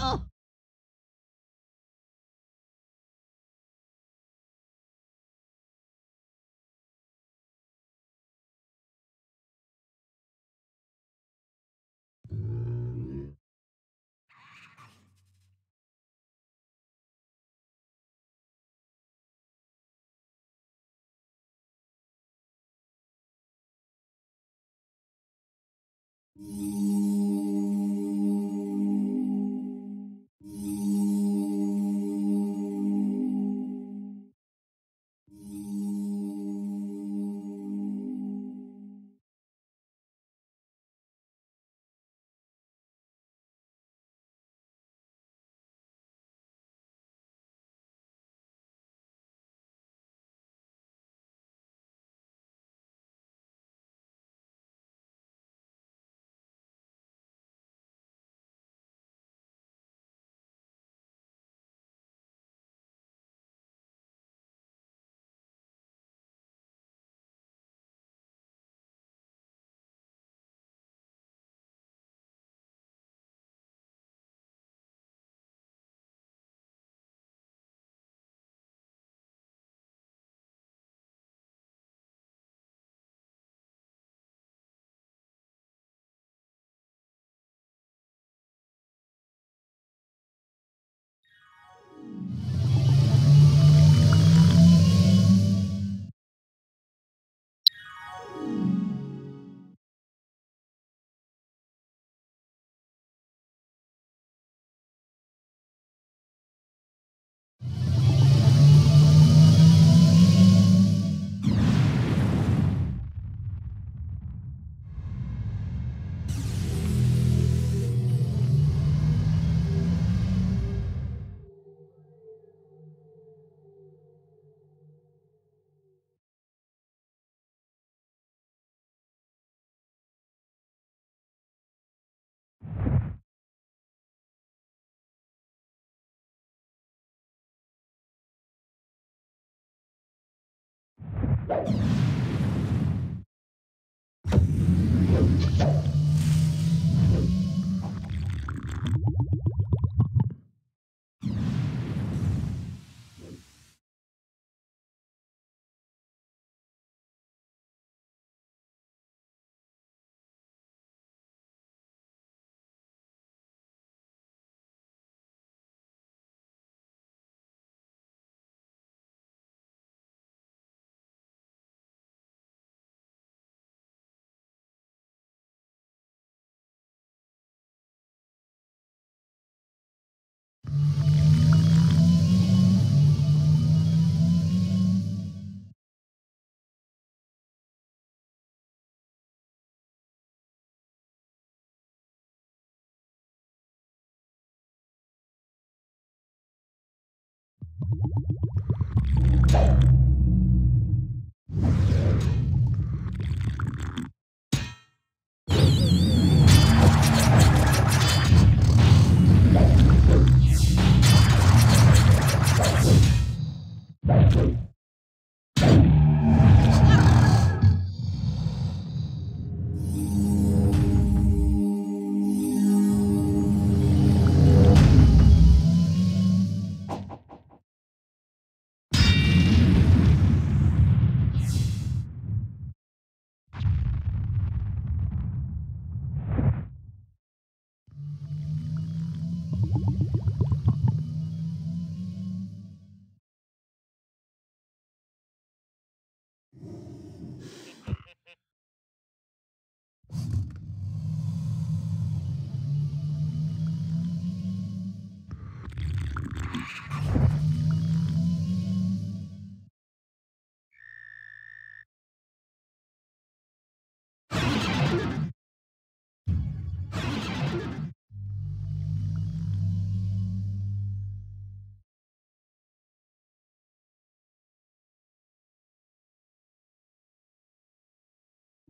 Oh. Ooh.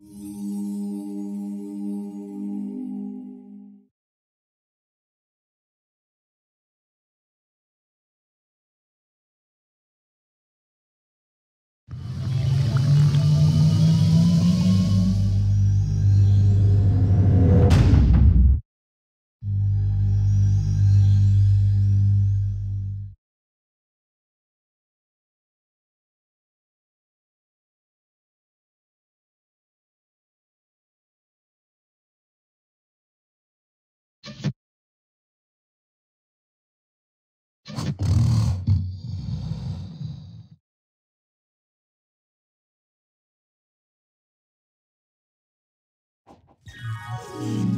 Música Mm-hmm.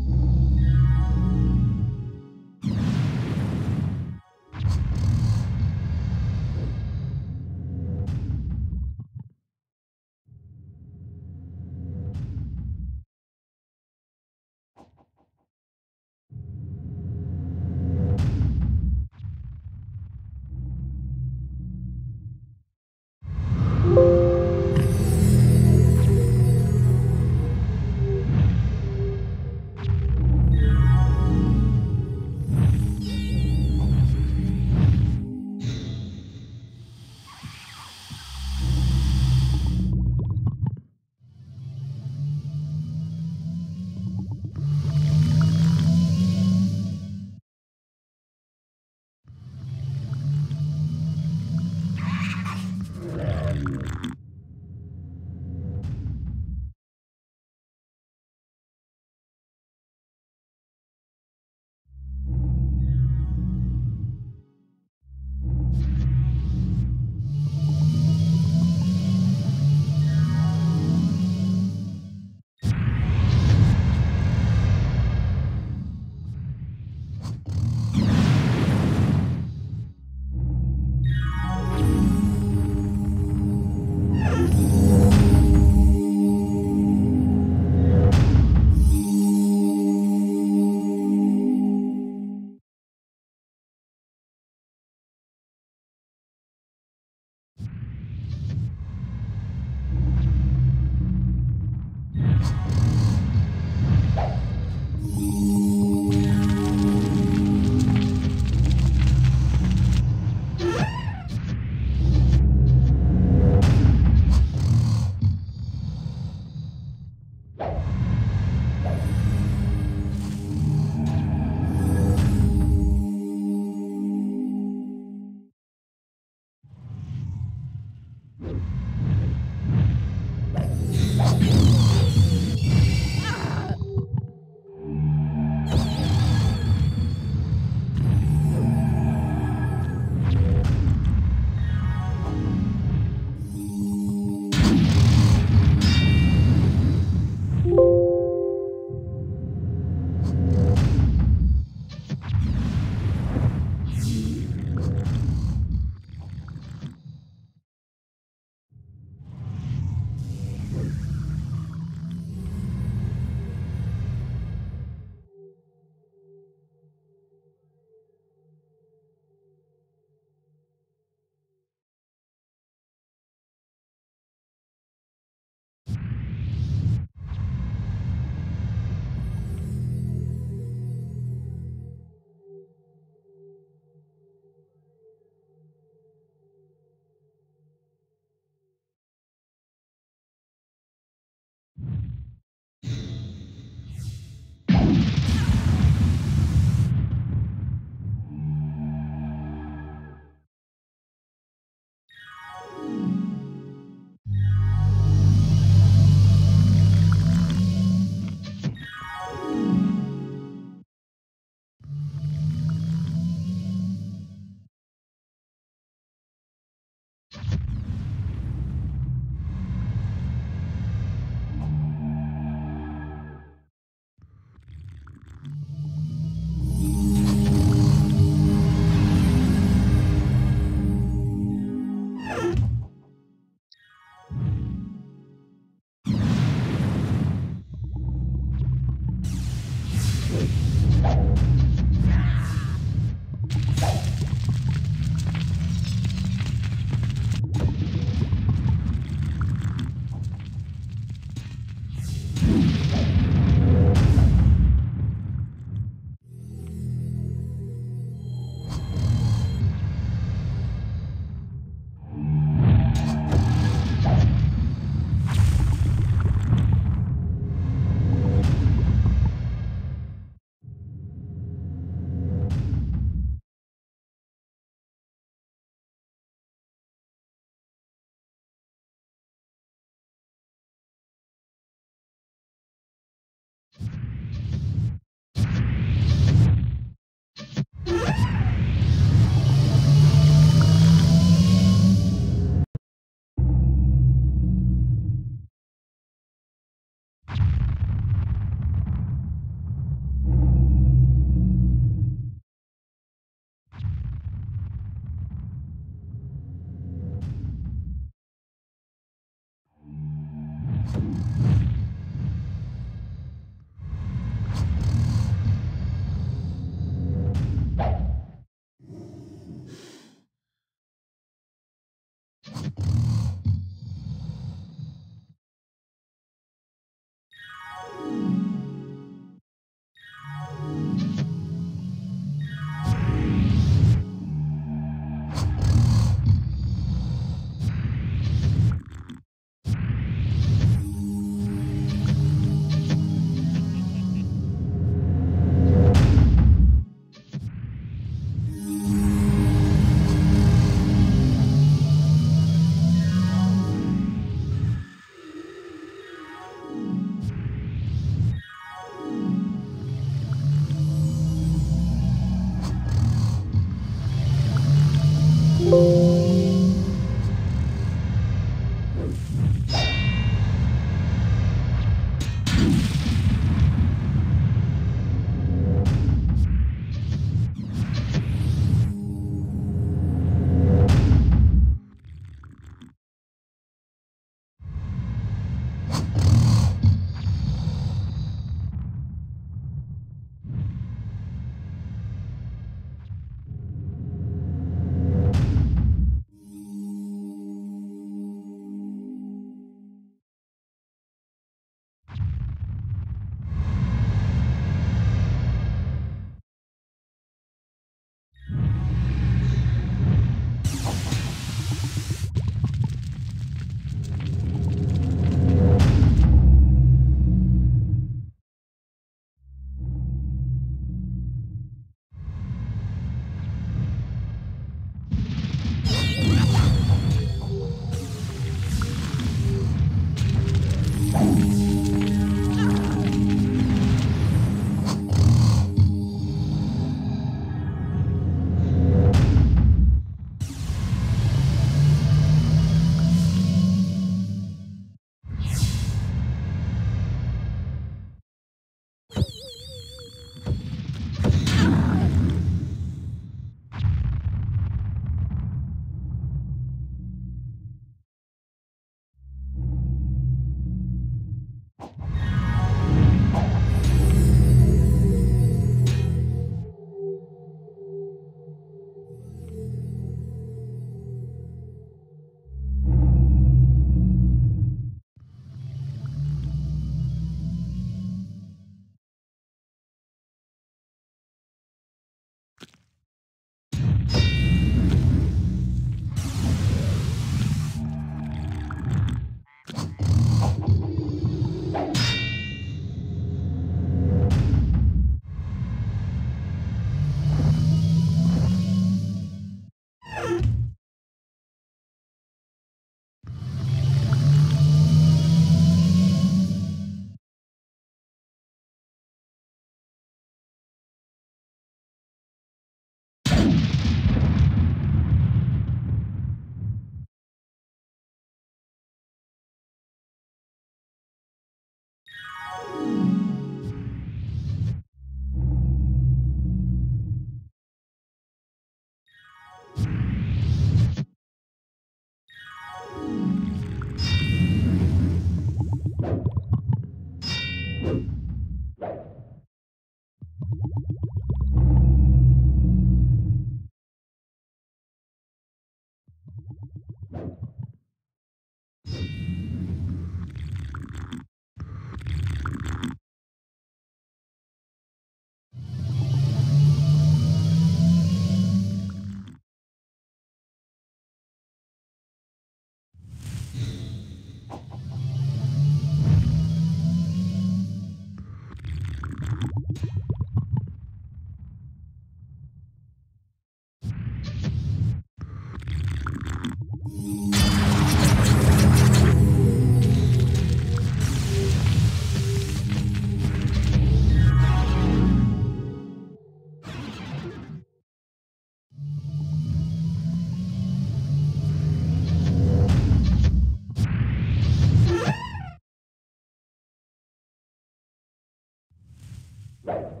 Right.